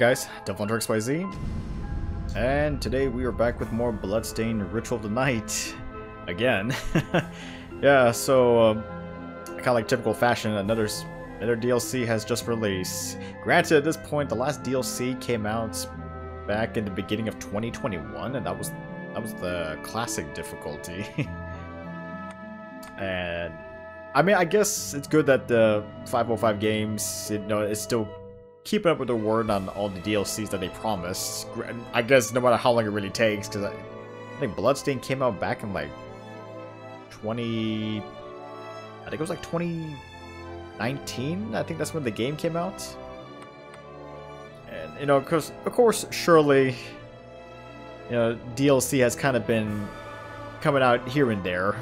Guys, Devil and today we are back with more Bloodstained Ritual of the Night, again. yeah, so, um, kind of like typical fashion, another, another DLC has just released. Granted, at this point, the last DLC came out back in the beginning of 2021, and that was, that was the classic difficulty. and, I mean, I guess it's good that the 505 games, you know, it's still keeping up with their word on all the DLCs that they promised. I guess no matter how long it really takes, because I, I, think Bloodstain came out back in like 20... I think it was like 2019? I think that's when the game came out. And, you know, because, of course, surely, you know, DLC has kind of been coming out here and there.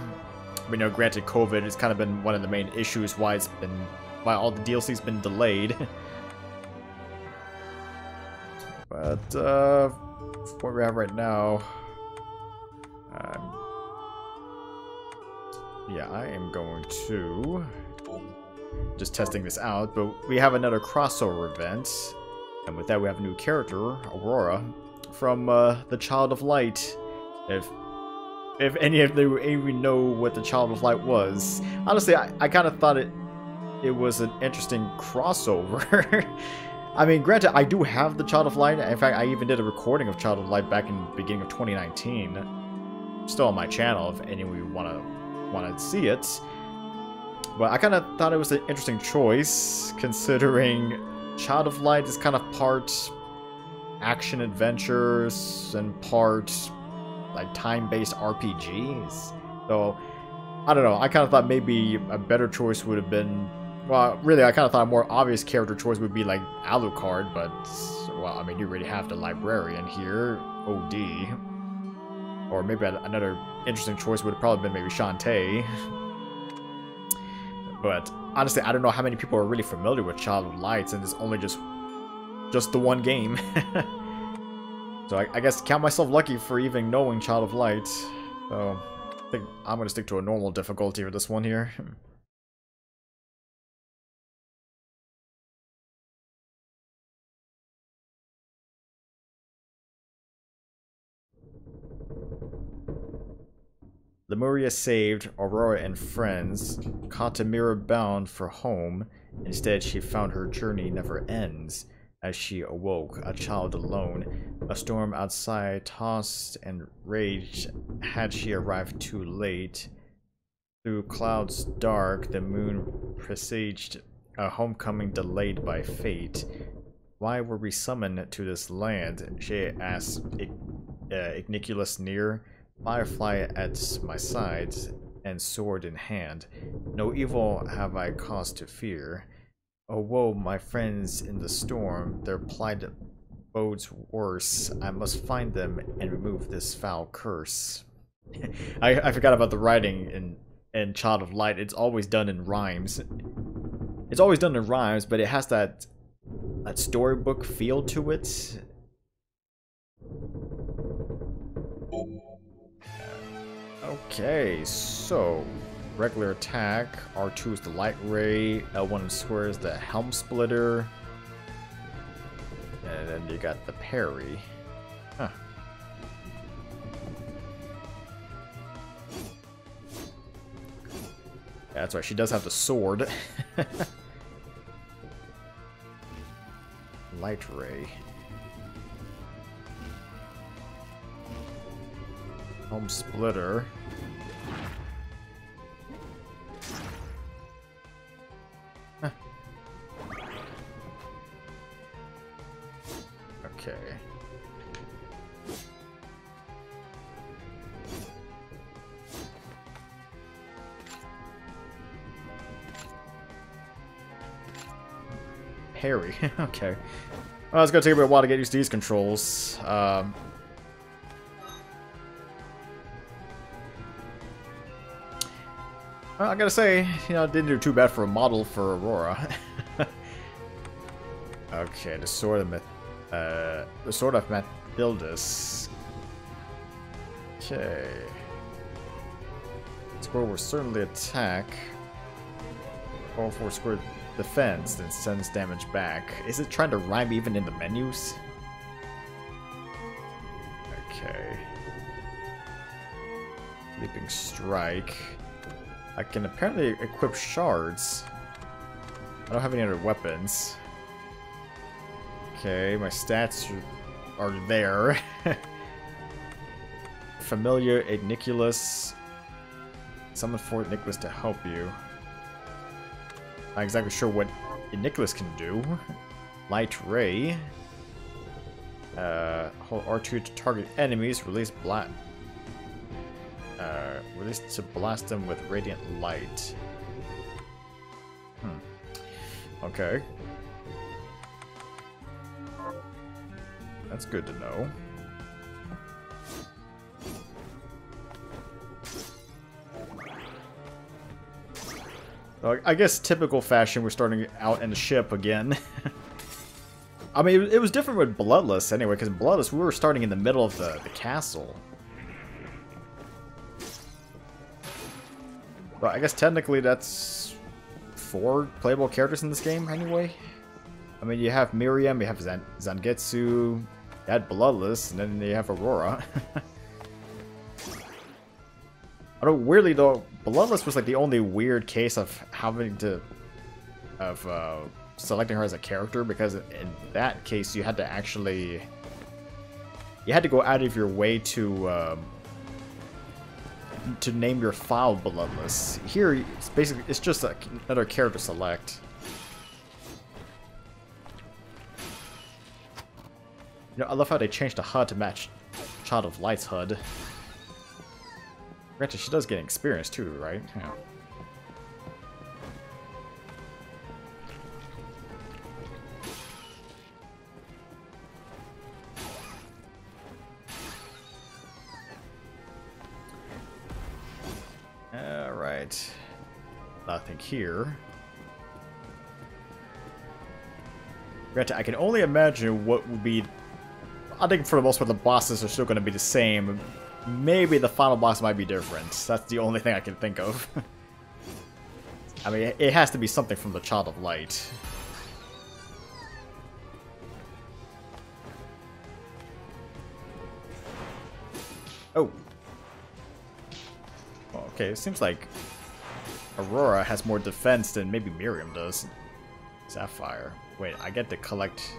You know, granted, COVID has kind of been one of the main issues why it's been, why all the DLC's been delayed. But, uh, what we have right now, um, yeah, I am going to, just testing this out, but we have another crossover event, and with that we have a new character, Aurora, from, uh, the Child of Light. If, if any of you even know what the Child of Light was. Honestly, I, I kind of thought it, it was an interesting crossover. I mean, granted, I do have the Child of Light. In fact, I even did a recording of Child of Light back in the beginning of 2019. Still on my channel if any of you want to want to see it. But I kind of thought it was an interesting choice, considering Child of Light is kind of part action adventures and part like time-based RPGs. So, I don't know. I kind of thought maybe a better choice would have been well, really, I kind of thought a more obvious character choice would be like Alucard, but, well, I mean, you already have the Librarian here, OD. Or maybe another interesting choice would have probably been maybe Shantae. But, honestly, I don't know how many people are really familiar with Child of Lights, and it's only just, just the one game. so I, I guess count myself lucky for even knowing Child of Light. So, I think I'm going to stick to a normal difficulty for this one here. Lemuria saved Aurora and friends, Khatamira bound for home. Instead, she found her journey never ends. As she awoke, a child alone, a storm outside tossed and raged had she arrived too late. Through clouds dark, the moon presaged a homecoming delayed by fate. Why were we summoned to this land? She asked uh, Igniculus near. Firefly at my sides, and sword in hand. No evil have I cause to fear. Oh woe, my friends in the storm, their plight bodes worse. I must find them and remove this foul curse. I, I forgot about the writing in, in Child of Light. It's always done in rhymes. It's always done in rhymes, but it has that that storybook feel to it. Okay, so regular attack, R2 is the light ray, L1 square is the helm splitter, and then you got the parry. Huh. That's right, she does have the sword. light ray. Helm splitter. Okay. Parry. okay. Well, it's gonna take a bit of a while to get used to these controls. Um, I gotta say, you know, didn't do too bad for a model for Aurora. okay, the sword of uh, the Sword of Mathildus. Okay. Squirrel will certainly attack. All four square defense, then sends damage back. Is it trying to rhyme even in the menus? Okay. Leaping Strike. I can apparently equip shards. I don't have any other weapons. Okay, my stats are, are there. Familiar Igniculus. Summon Fort Igniculus to help you. Not exactly sure what Nicholas can do. Light Ray. Uh, hold R2 to target enemies. Release blast. Uh, release to blast them with radiant light. Hmm. Okay. That's good to know. I guess typical fashion, we're starting out in the ship again. I mean, it was different with Bloodless anyway, because Bloodless, we were starting in the middle of the, the castle. But I guess technically that's four playable characters in this game anyway. I mean, you have Miriam, you have Zan Zangetsu, had Bloodless, and then you have Aurora. I don't weirdly though, Bloodless was like the only weird case of having to of uh, selecting her as a character because in that case you had to actually you had to go out of your way to um, to name your file Bloodless. Here, it's basically it's just a, another character select. You know, I love how they changed the HUD to match Child of Light's HUD. Granted, she does get experience too, right? Yeah. Alright. Nothing here. Granted, I can only imagine what would be... I think for the most part the bosses are still going to be the same, Maybe the final boss might be different. That's the only thing I can think of. I mean, it has to be something from the Child of Light. Oh. Okay, it seems like Aurora has more defense than maybe Miriam does. Sapphire. Wait, I get to collect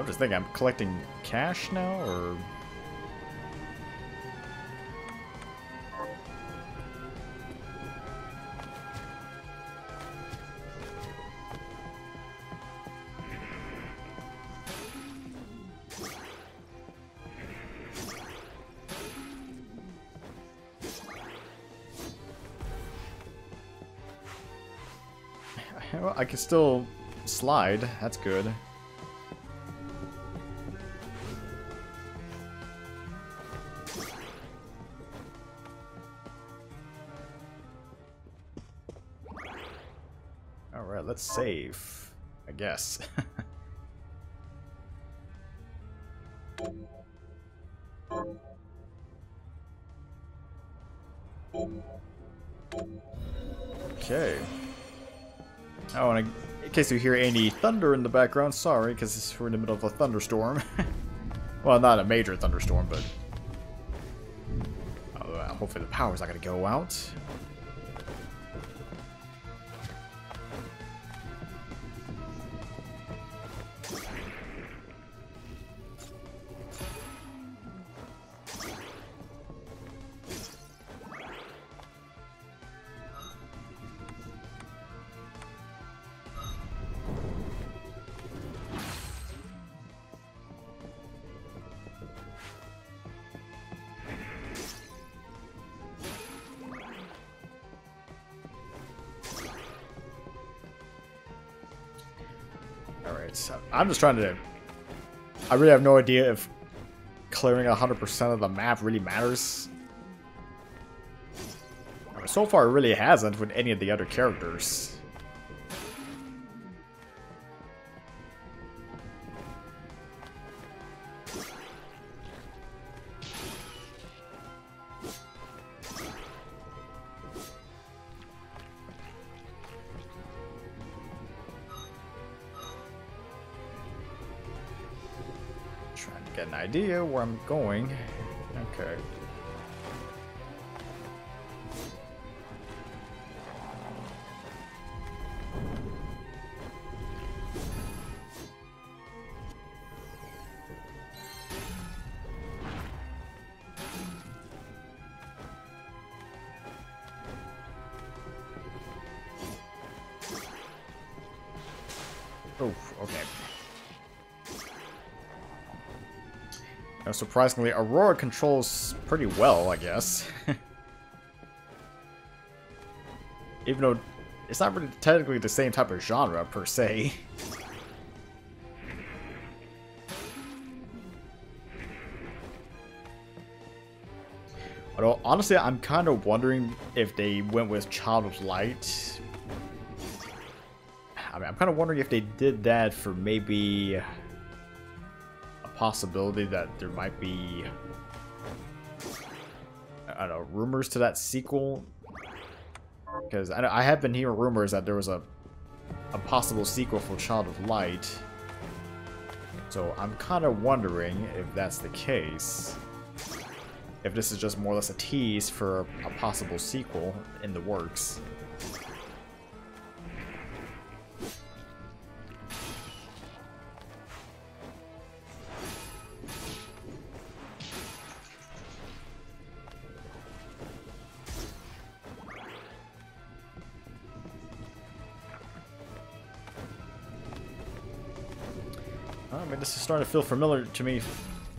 I'm just thinking, I'm collecting cash now, or... I can still slide. That's good. I guess. okay. Oh, and in case you hear any thunder in the background, sorry, because we're in the middle of a thunderstorm. well, not a major thunderstorm, but... Uh, hopefully the power's not going to go out. I'm just trying to... I really have no idea if clearing 100% of the map really matters. So far it really hasn't with any of the other characters. Going. Surprisingly, Aurora controls pretty well, I guess. Even though it's not really technically the same type of genre, per se. Although, honestly, I'm kind of wondering if they went with Child of Light I mean, I'm kind of wondering if they did that for maybe a possibility that there might be, I don't know, rumors to that sequel. Because I, I have been hearing rumors that there was a, a possible sequel for Child of Light. So I'm kind of wondering if that's the case. If this is just more or less a tease for a possible sequel in the works. Starting to feel familiar to me,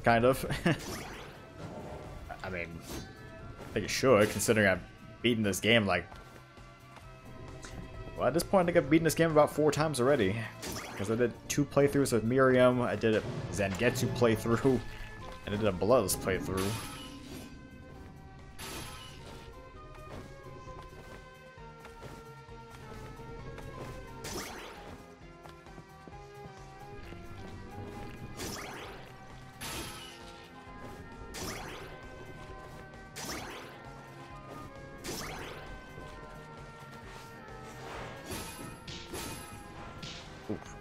kind of. I mean, I think it should, considering I've beaten this game like... Well, at this point, I think I've beaten this game about four times already. Because I did two playthroughs with Miriam, I did a Zangetsu playthrough, and I did a Bloodless playthrough.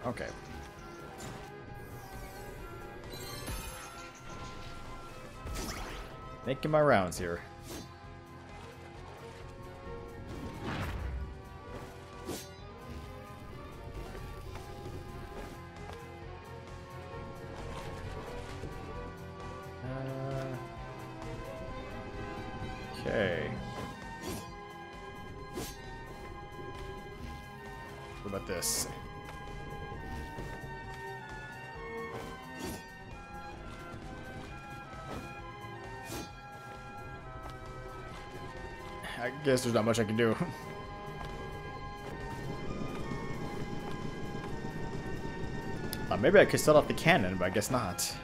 Okay. Making my rounds here. Guess there's not much I can do. uh, maybe I could set off the cannon, but I guess not.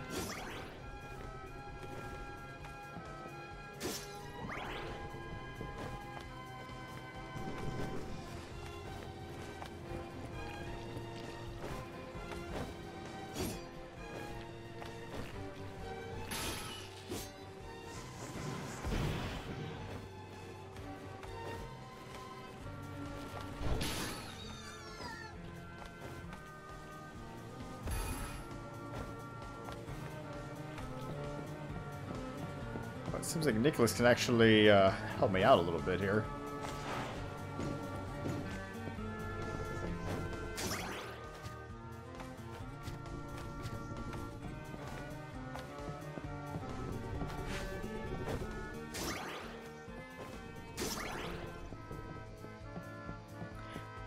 Seems like Nicholas can actually uh, help me out a little bit here.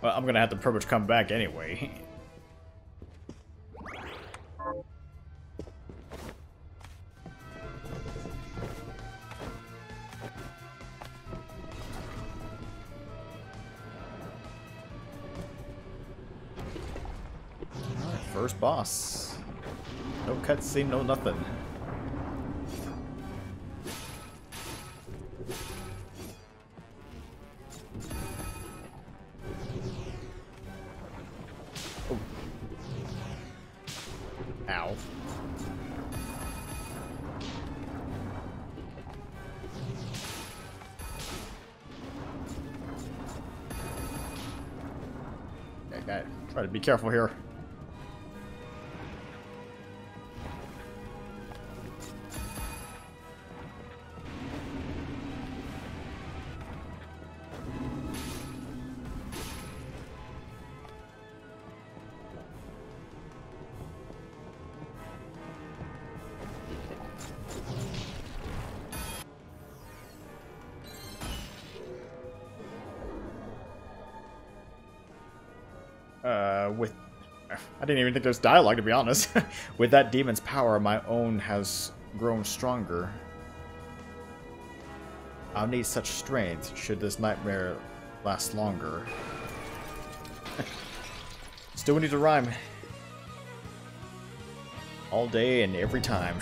Well, I'm gonna have to pretty much come back anyway. First boss. No cutscene, no nothing. Oh. Be careful here. Didn't even think there's dialogue, to be honest. with that demon's power, my own has grown stronger. I'll need such strength should this nightmare last longer. Still we need to rhyme. All day and every time.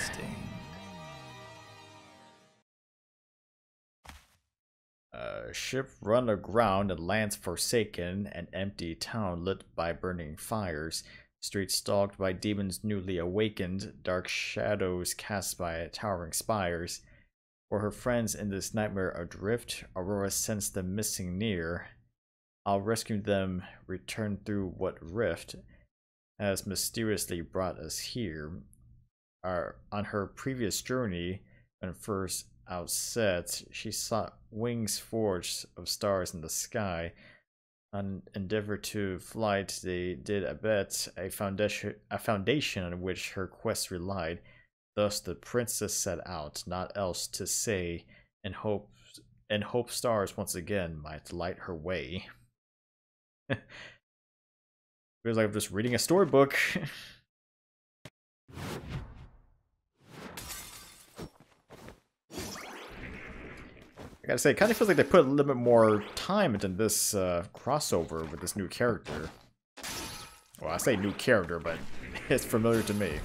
Uh, ship run aground and lands forsaken, an empty town lit by burning fires, streets stalked by demons newly awakened, dark shadows cast by towering spires. For her friends in this nightmare adrift, Aurora sensed them missing near. I'll rescue them, return through what rift has mysteriously brought us here. Our, on her previous journey, when first outset, she saw wings forged of stars in the sky. On endeavor to flight, they did abet a foundation, a foundation on which her quest relied. Thus, the princess set out, not else to say, and hope, and hope stars once again might light her way. Feels like I'm just reading a storybook. I gotta say, it kind of feels like they put a little bit more time into this uh, crossover with this new character. Well, I say new character, but it's familiar to me.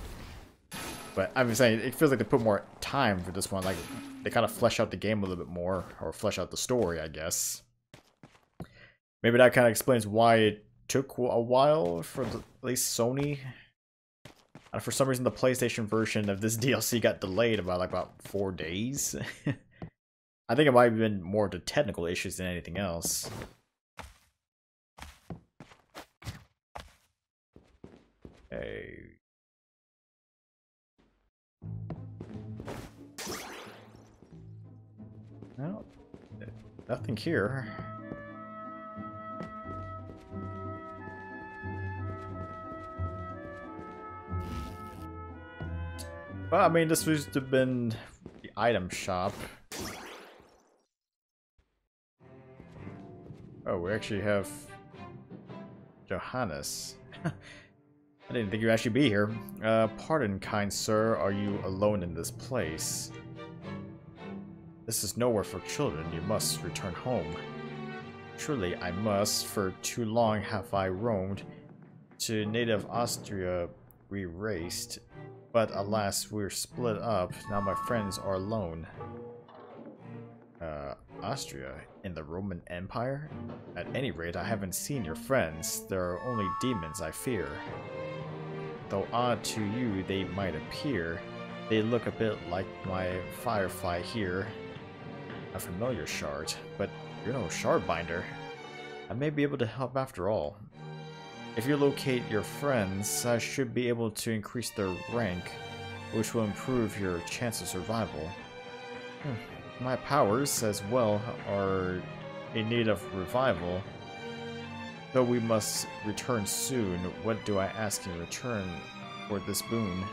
But I'm saying, it feels like they put more time for this one. Like, they kind of flesh out the game a little bit more, or flesh out the story, I guess. Maybe that kind of explains why it took a while for the, at least Sony. And for some reason, the PlayStation version of this DLC got delayed about like about four days. I think it might have been more to technical issues than anything else. Hey. No, nothing here. Well, I mean, this used to have been the item shop. Oh, we actually have Johannes. I didn't think you'd actually be here. Uh, pardon, kind sir, are you alone in this place? This is nowhere for children, you must return home. Truly, I must, for too long have I roamed. To native Austria we raced, but alas, we're split up, now my friends are alone. Austria? In the Roman Empire? At any rate, I haven't seen your friends. There are only demons I fear. Though odd to you they might appear, they look a bit like my firefly here. A familiar shard, but you're no shardbinder. I may be able to help after all. If you locate your friends, I should be able to increase their rank, which will improve your chance of survival. Hmm. My powers, as well, are in need of revival. Though we must return soon, what do I ask in return for this boon?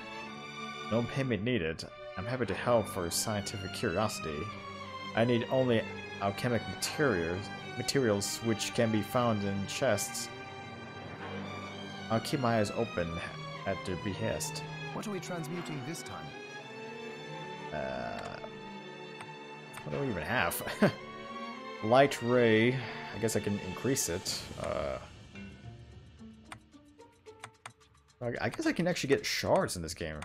No payment needed. I'm happy to help for scientific curiosity. I need only alchemic materials, materials which can be found in chests. I'll keep my eyes open at their behest. What are we transmuting this time? Uh, what do we even have? Light ray. I guess I can increase it. Uh, I guess I can actually get shards in this game.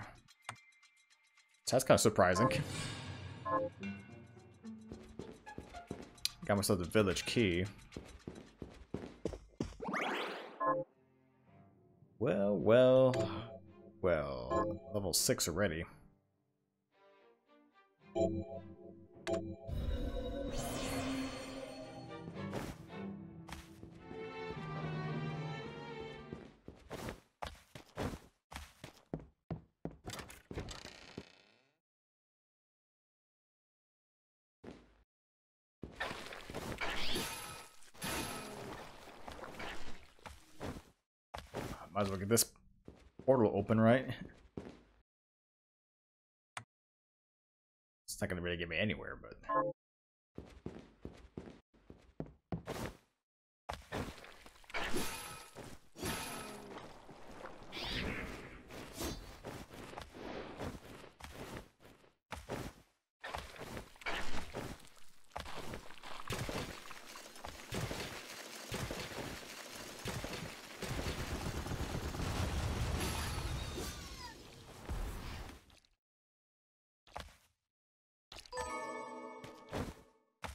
That's kind of surprising. Got myself the village key. Well, well, well. Level 6 already. Might as well get this portal open, right? Not gonna really get me anywhere, but...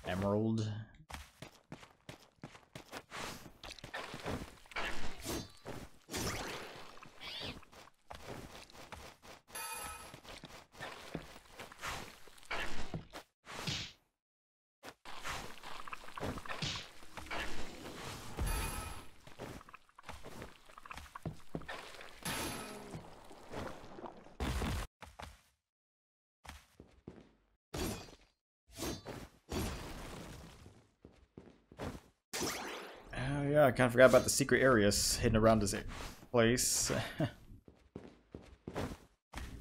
emerald. Oh yeah, I kind of forgot about the secret areas hidden around this place.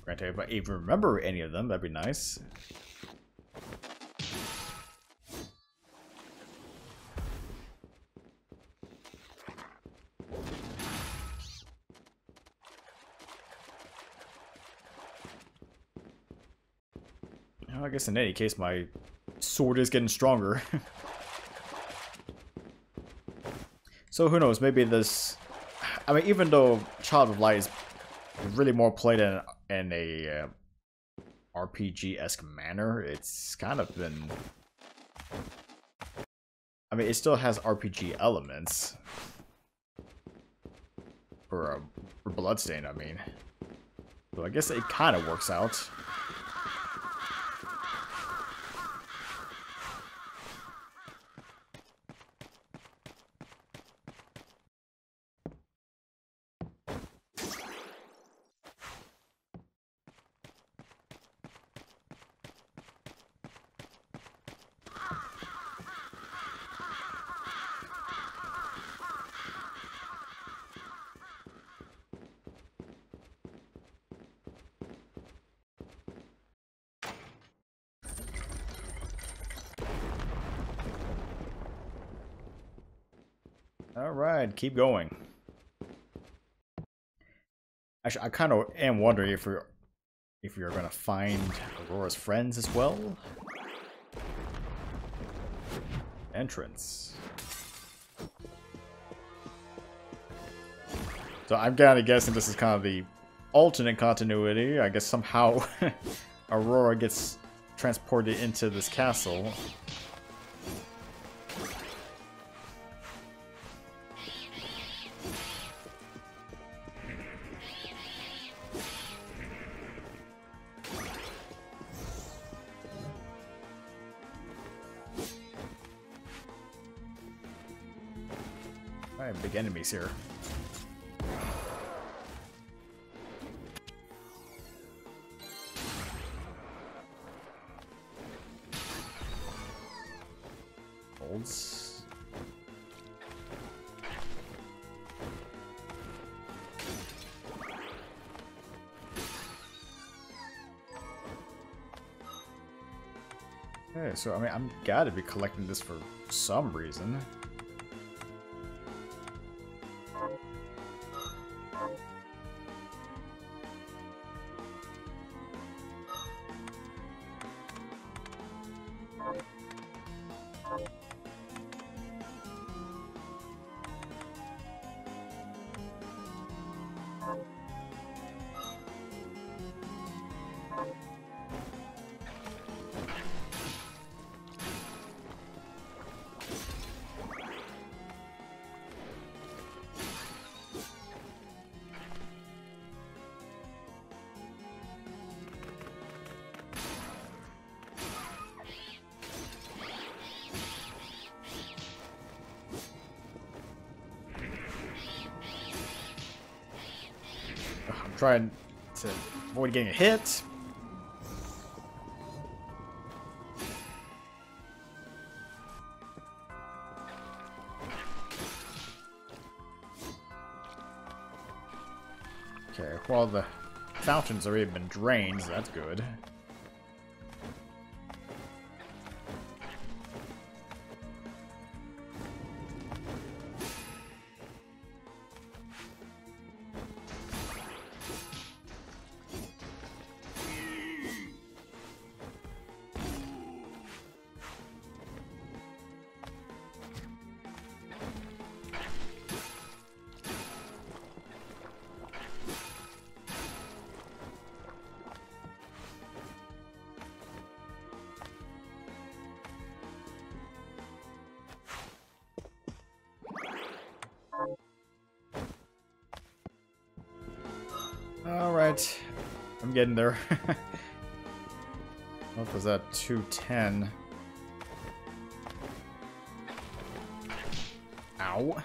Granted, if I even remember any of them, that'd be nice. I guess in any case, my sword is getting stronger. So who knows? Maybe this. I mean, even though Child of Light is really more played in in a uh, RPG esque manner, it's kind of been. I mean, it still has RPG elements. For, uh, for Bloodstain, I mean. So I guess it kind of works out. All right, keep going. Actually, I kind of am wondering if we're if we are gonna find Aurora's friends as well. Entrance. So I'm kind of guessing this is kind of the alternate continuity. I guess somehow Aurora gets transported into this castle. I have big enemies here. Holds. Okay, so I mean, I'm gotta be collecting this for some reason. Trying to avoid getting a hit. Okay, well the fountain's have already been drained, so that's good. Alright. I'm getting there. What was that? 210. Ow.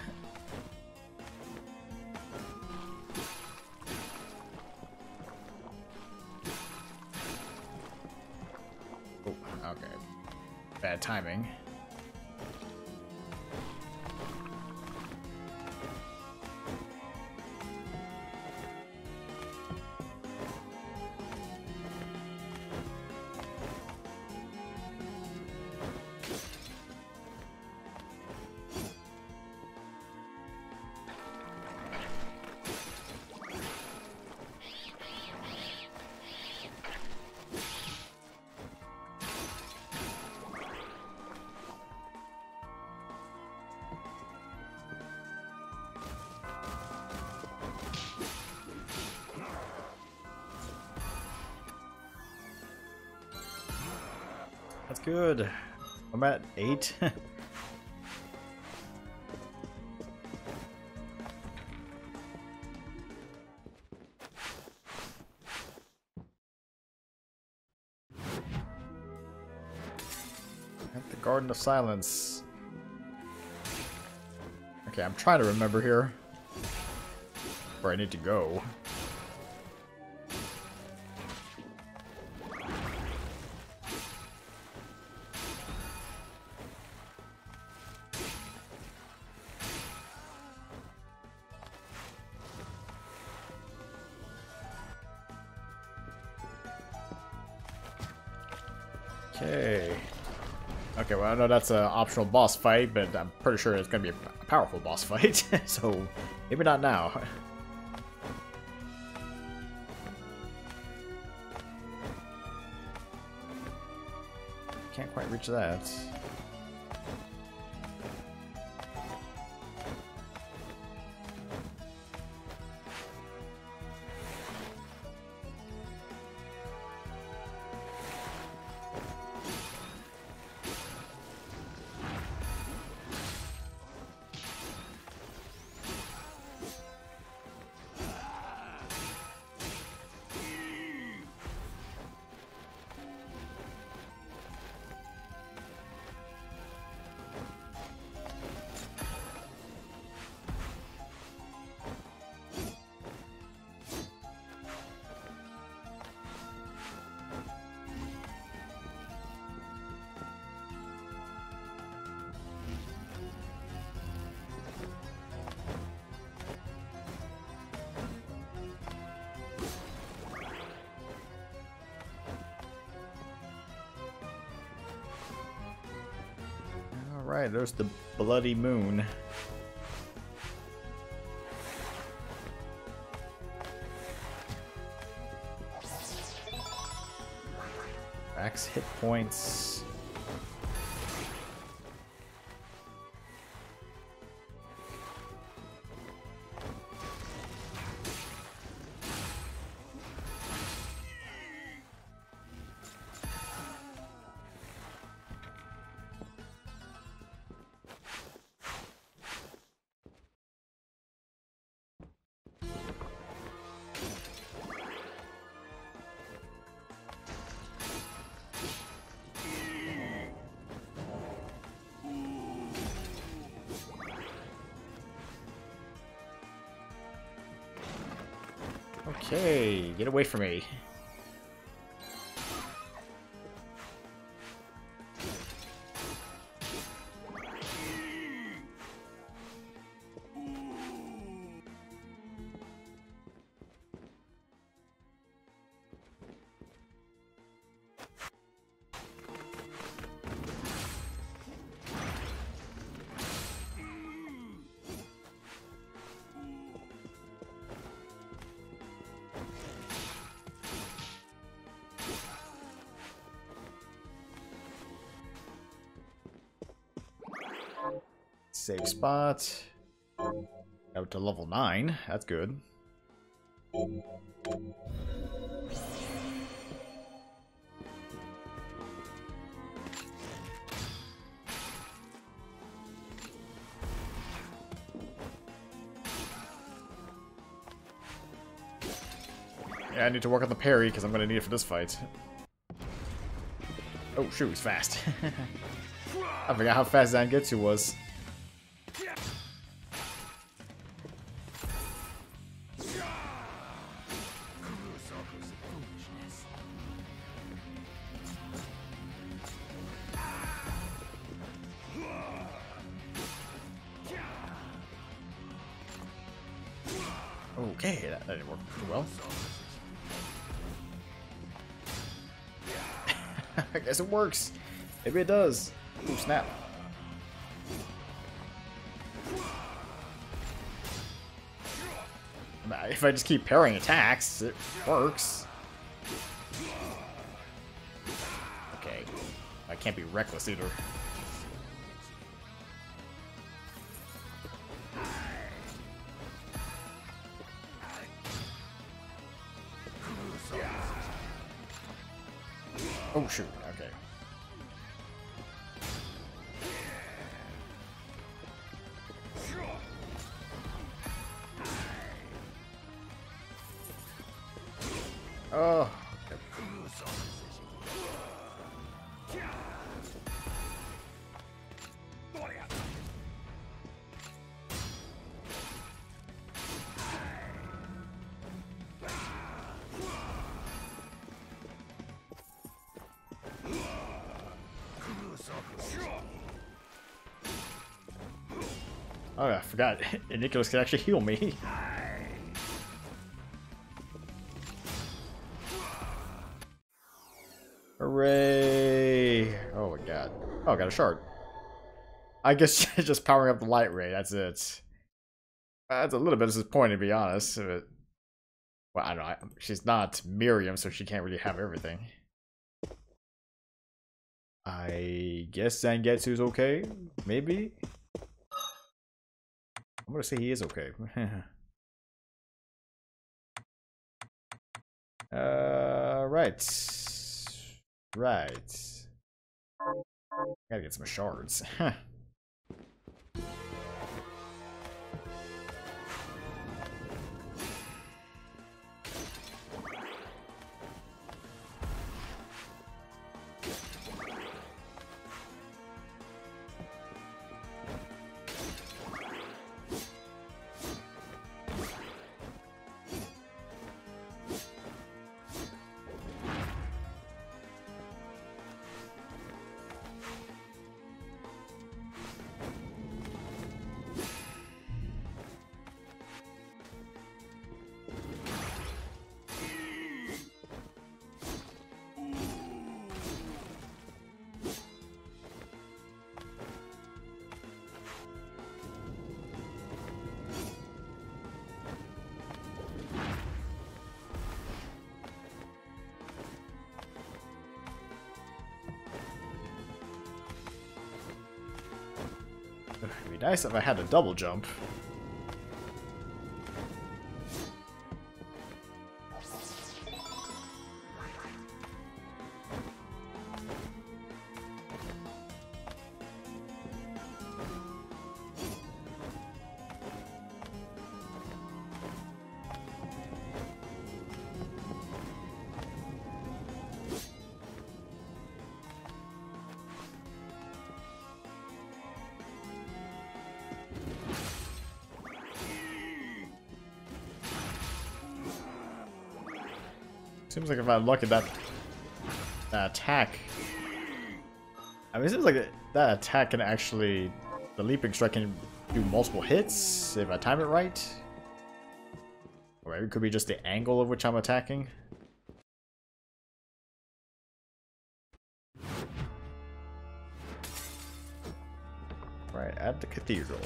Good. I'm at eight. At the Garden of Silence. Okay, I'm trying to remember here. Where I need to go. I know that's an optional boss fight, but I'm pretty sure it's going to be a powerful boss fight, so maybe not now. Can't quite reach that. There's the bloody moon. Max hit points. Away from me. Save spot. Out to level 9. That's good. Yeah, I need to work on the parry because I'm going to need it for this fight. Oh, shoot, he's fast. I forgot how fast Zangetsu was. Guess it works. Maybe it does. Ooh, snap. If I just keep parrying attacks, it works. Okay. I can't be reckless either. Forgot. Igniculus can actually heal me. Hooray! Oh my god. Oh, I got a shard. I guess just powering up the light ray, that's it. That's a little bit disappointing, to be honest. But, well, I don't know. She's not Miriam, so she can't really have everything. I guess Zangetsu's okay? Maybe? I'm gonna say he is okay. uh, right. Right. Gotta get some shards. nice if I had a double jump. Seems like if I'm lucky that, that attack... I mean, it seems like that attack can actually... The leaping strike can do multiple hits if I time it right. Or it could be just the angle of which I'm attacking. Right, at the cathedral.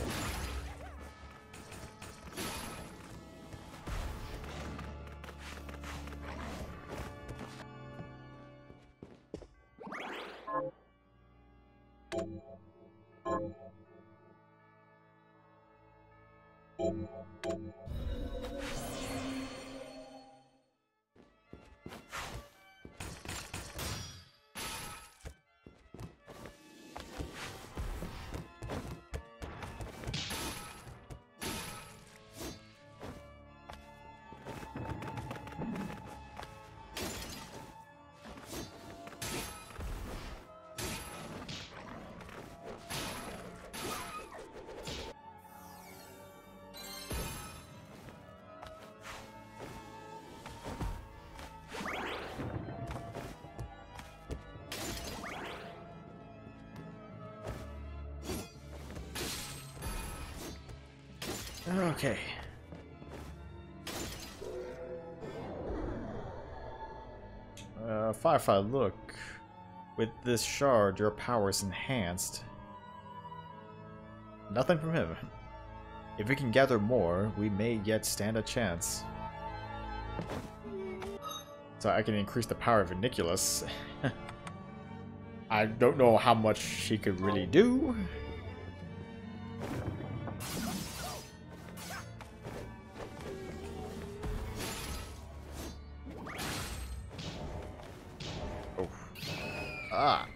Uh, I look. With this shard, your power is enhanced. Nothing from him. If we can gather more, we may yet stand a chance. So I can increase the power of Igniculus. I don't know how much he could really do. Ah.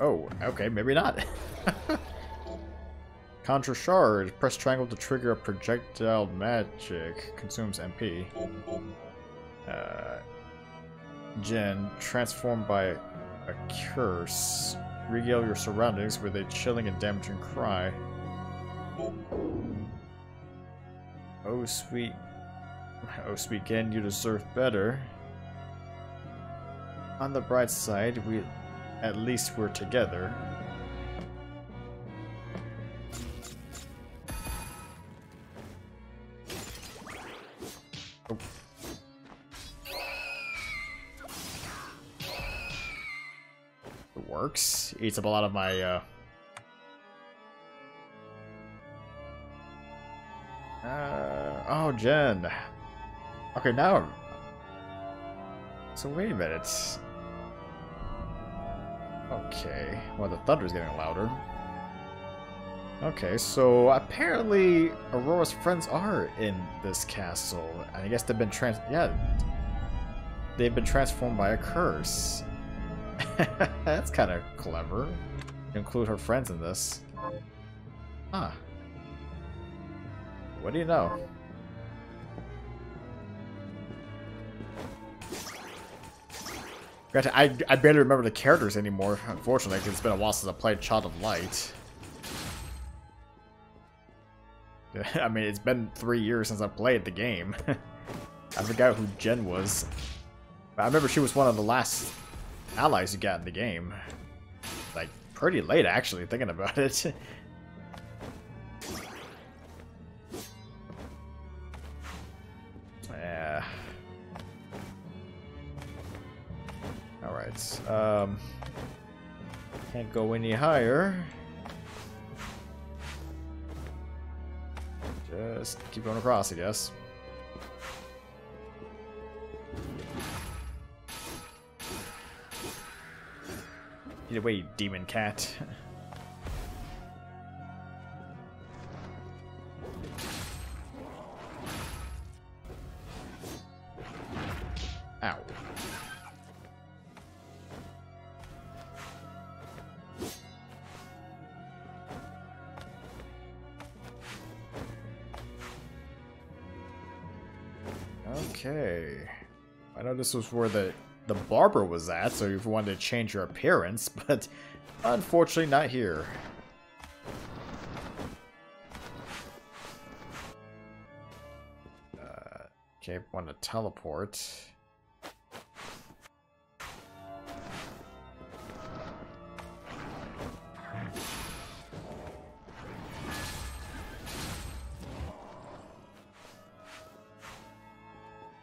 Oh, okay, maybe not. Conjure Shard. Press triangle to trigger a projectile magic. Consumes MP. Uh, Gen. Transformed by a curse. Regale your surroundings with a chilling and damaging cry. Oh, sweet. Sweet Gen, you deserve better. On the bright side, we at least we're together. Oh. It works. Eats up a lot of my, uh... Uh, oh, Gen. Okay, now... So wait a minute. Okay, well the thunder's getting louder. Okay, so apparently Aurora's friends are in this castle. And I guess they've been trans- yeah. They've been transformed by a curse. That's kind of clever. Include her friends in this. Huh. What do you know? Granted, I, I barely remember the characters anymore, unfortunately, because it's been a while since I played Child of Light. I mean, it's been three years since I played the game. I forgot who Gen was. I remember she was one of the last allies you got in the game. Like, pretty late, actually, thinking about it. yeah. Alright, um... Can't go any higher. Just keep going across, I guess. Get away, demon cat. this was where the the barber was at, so if you wanted to change your appearance, but unfortunately not here. Uh, okay, want to teleport.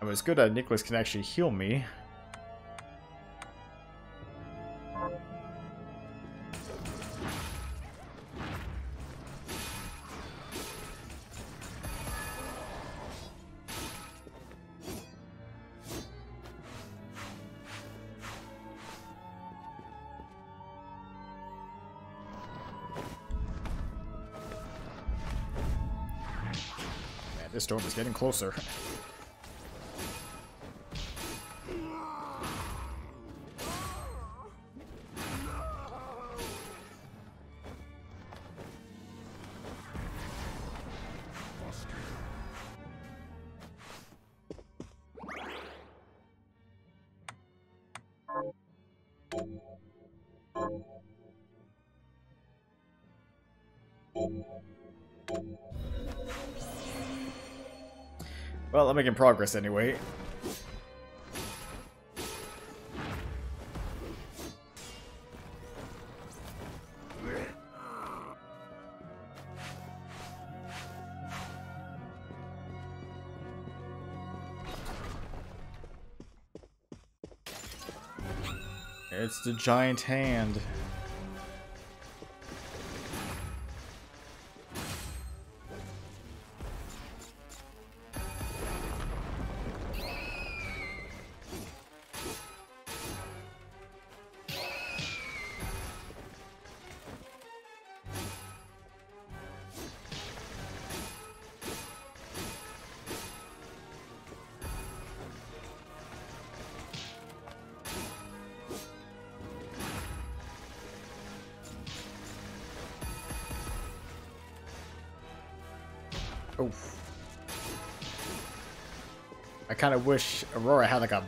I mean, it's good that Igniculus can actually heal me. Man, this storm is getting closer. I'm making progress anyway. It's the giant hand. Oh. I kind of wish Aurora had like a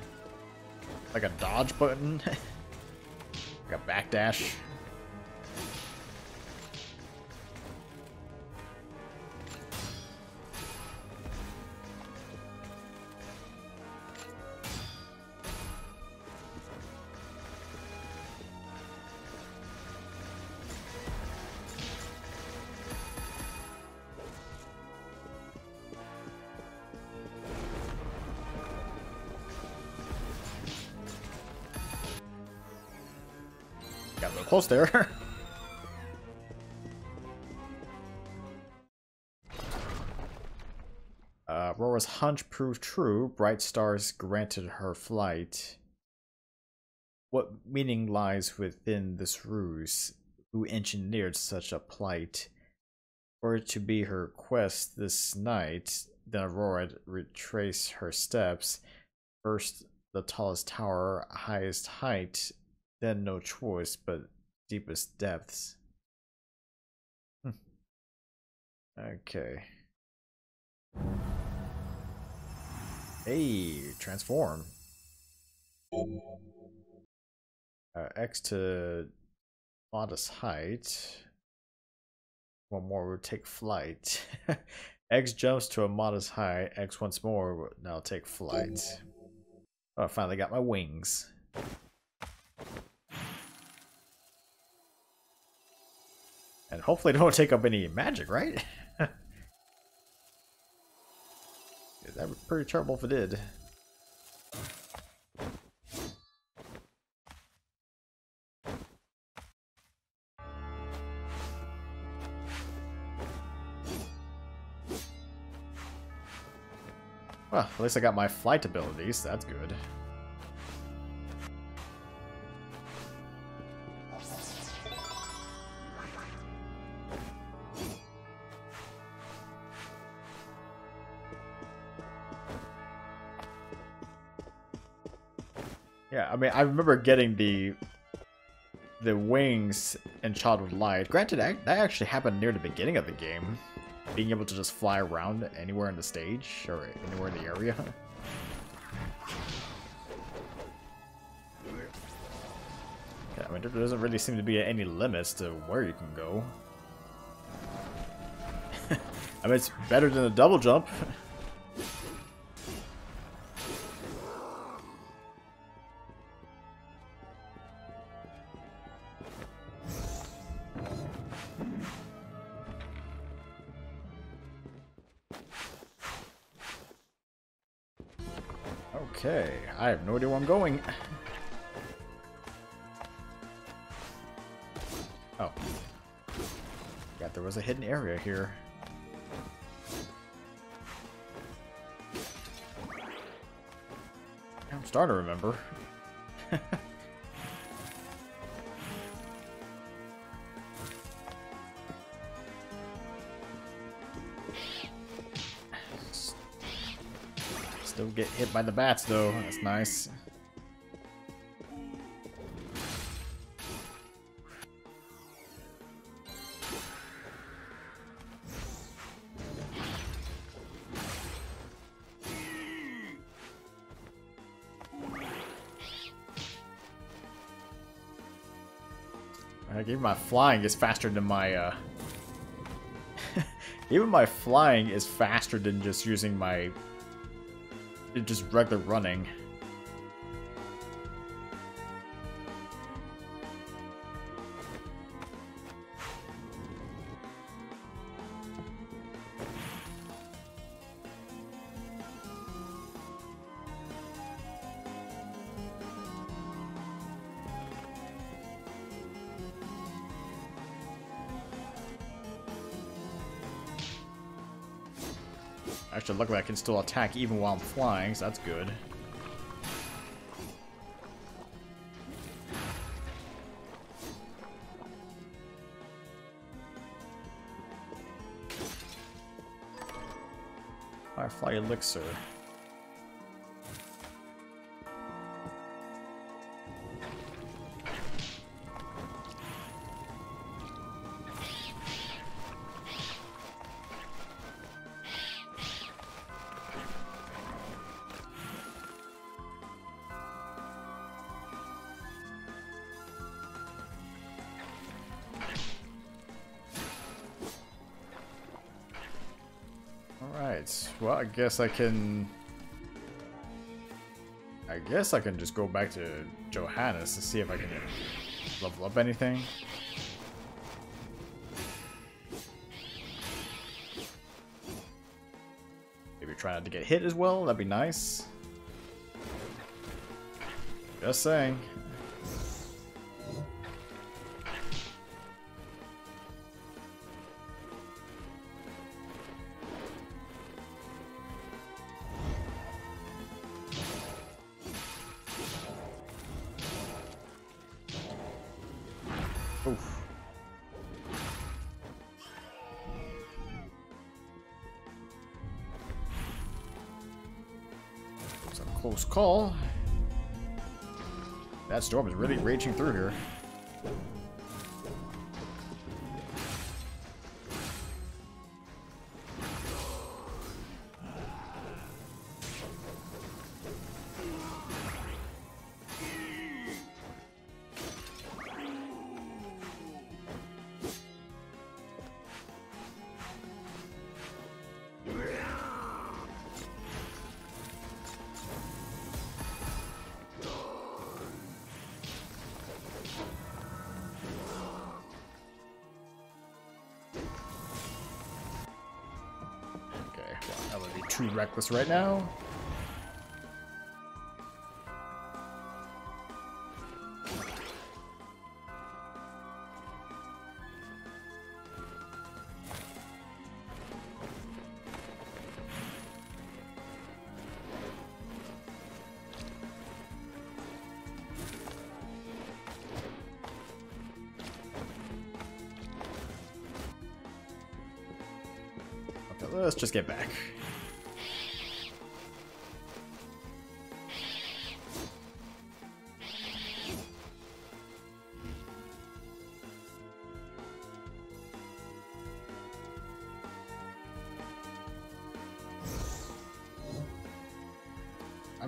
like a dodge button, like a backdash. Close there. uh, Aurora's hunch proved true. Bright stars granted her flight. What meaning lies within this ruse? Who engineered such a plight? Were it to be her quest this night, then Aurora retrace her steps. First, the tallest tower, highest height, then no choice but deepest depths. Hmm. okay. Hey, transform. Uh, X to modest height. One more would take flight. X jumps to a modest height. X once more will now take flight. Oh, I finally got my wings. And hopefully don't take up any magic, right? yeah, that would be pretty terrible if it did. Well, at least I got my flight abilities, that's good. I mean, I remember getting the the wings in Child of Light. Granted, that actually happened near the beginning of the game. Being able to just fly around anywhere in the stage, or anywhere in the area. Yeah, I mean, there doesn't really seem to be any limits to where you can go. I mean, it's better than a double jump. Going. Oh. Yeah, there was a hidden area here. I'm starting to remember. Still get hit by the bats though, that's nice. Even my flying is faster than my, uh... even my flying is faster than just using my... Just regular running. Actually, luckily I can still attack even while I'm flying, so that's good. Firefly Elixir. Guess I can... I guess I can just go back to Johannes to see if I can level up anything. Maybe try not to get hit as well, that'd be nice. Just saying. Call. That storm is really raging through here. Too right now. Let's just get back.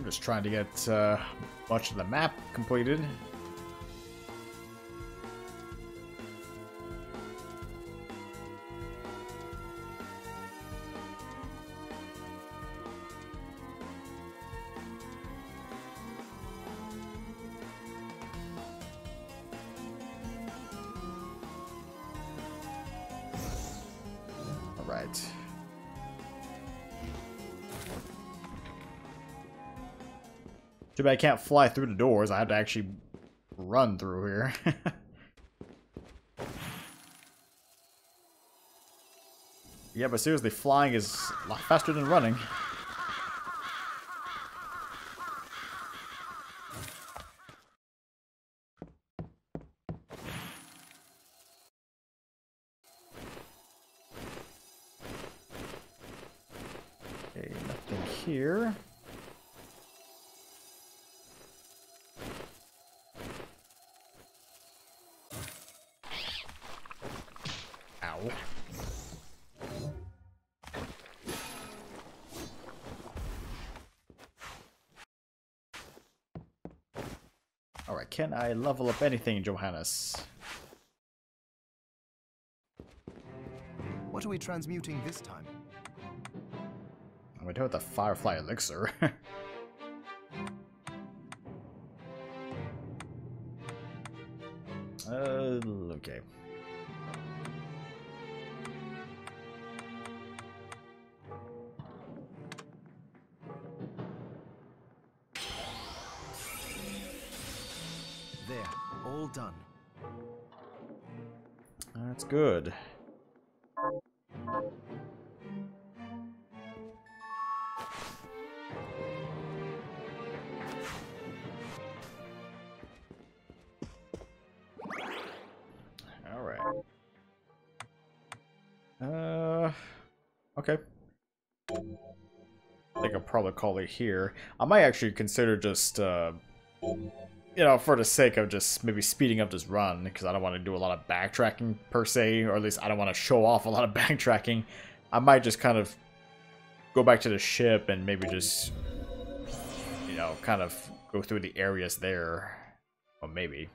Just trying to get uh, much of the map completed. I can't fly through the doors. I have to actually run through here. yeah, but seriously, flying is a lot faster than running. Can I level up anything, Johannes? What are we transmuting this time? We do with the Firefly Elixir. uh, okay. done. That's good. Alright. Uh, okay. I think I'll probably call it here. I might actually consider just, uh, you know, for the sake of just maybe speeding up this run, because I don't want to do a lot of backtracking per se, or at least I don't want to show off a lot of backtracking. I might just kind of go back to the ship and maybe just, you know, kind of go through the areas there. Or maybe.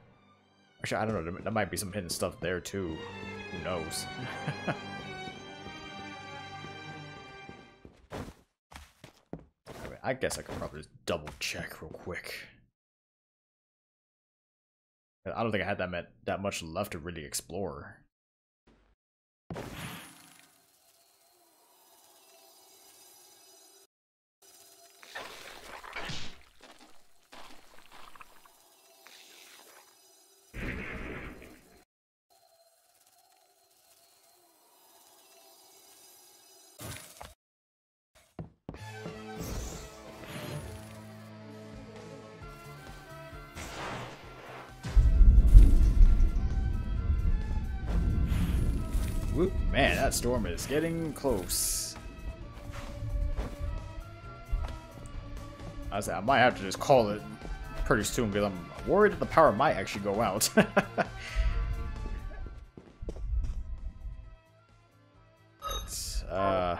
Actually, I don't know. There, might be some hidden stuff there too. Who knows? I guess I could probably just double check real quick. I don't think I had that that much left to really explore. Storm is getting close. I I might have to just call it pretty soon because I'm worried that the power might actually go out. uh,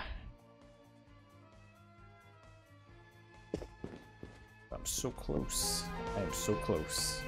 I'm so close. I am so close.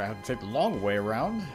I have to take the long way around.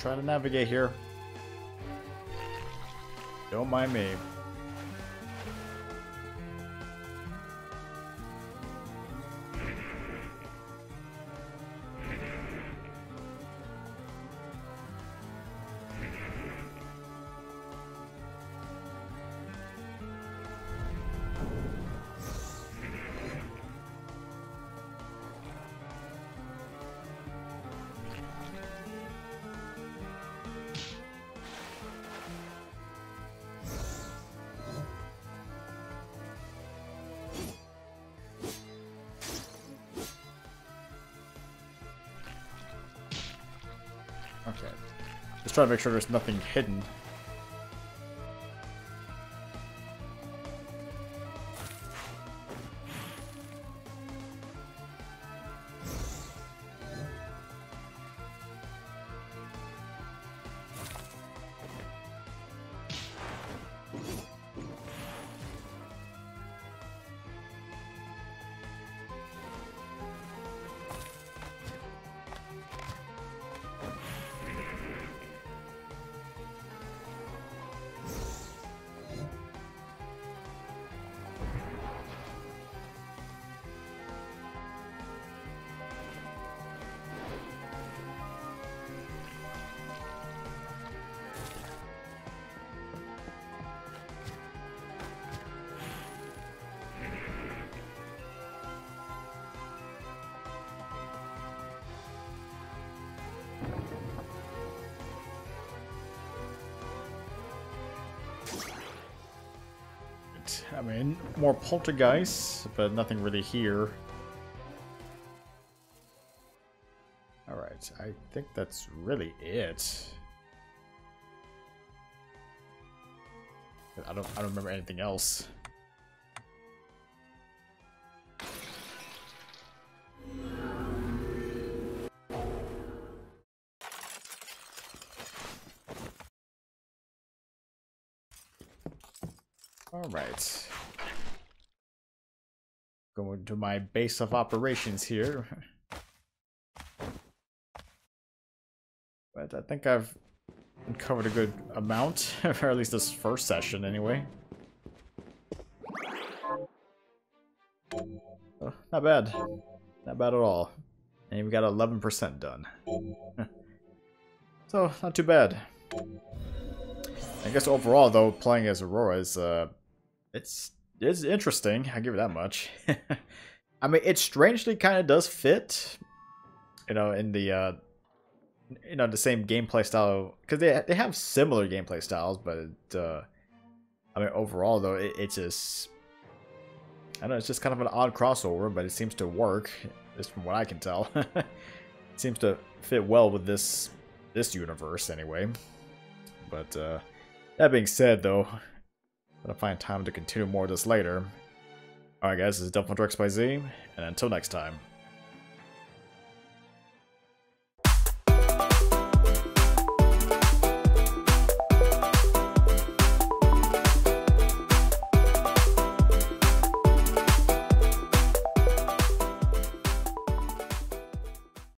Trying to navigate here. Don't mind me. Trying to make sure there's nothing hidden. I mean, more poltergeists, but nothing really here. Alright, I think that's really it. I don't I don't remember anything else. Alright. Going to my base of operations here. But I think I've covered a good amount, or at least this first session anyway. Oh, not bad. Not bad at all. And we got 11% done. so, not too bad. I guess overall, though, playing as Aurora is, uh, it's, it's interesting. I give it that much. I mean, it strangely kind of does fit, you know, in the, uh, you know the same gameplay style because they they have similar gameplay styles, but uh, I mean overall though it, it's just I don't know it's just kind of an odd crossover, but it seems to work, just from what I can tell. it seems to fit well with this this universe anyway. But uh, that being said, though, I'm gonna find time to continue more of this later. Alright guys, this is DevilHunterXYZ, and until next time.